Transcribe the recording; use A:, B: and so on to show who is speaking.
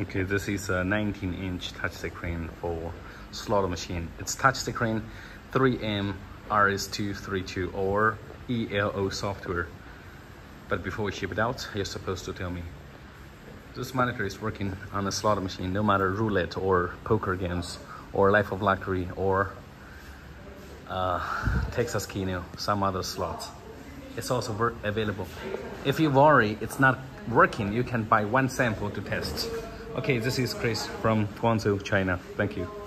A: Okay, this is a 19 inch touch screen for slot machine. It's touch screen 3M RS232 or ELO software. But before we ship it out, you're supposed to tell me. This monitor is working on a slot machine, no matter roulette or poker games or Life of Luxury or uh, Texas Keno, some other slots. It's also available. If you worry it's not working, you can buy one sample to test. Okay, this is Cris from Guangzhou, China. Thank you.